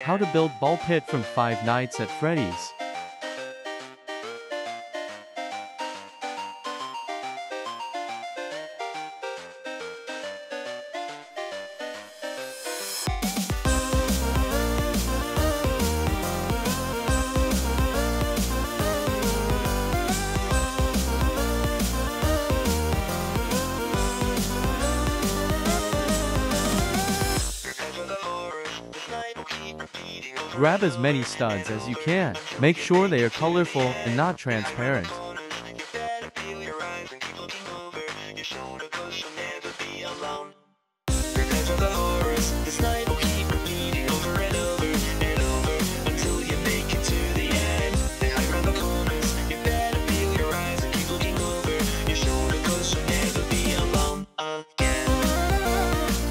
How to build ball pit from Five Nights at Freddy's. Grab as many studs as you can. Make sure they are colorful and not transparent.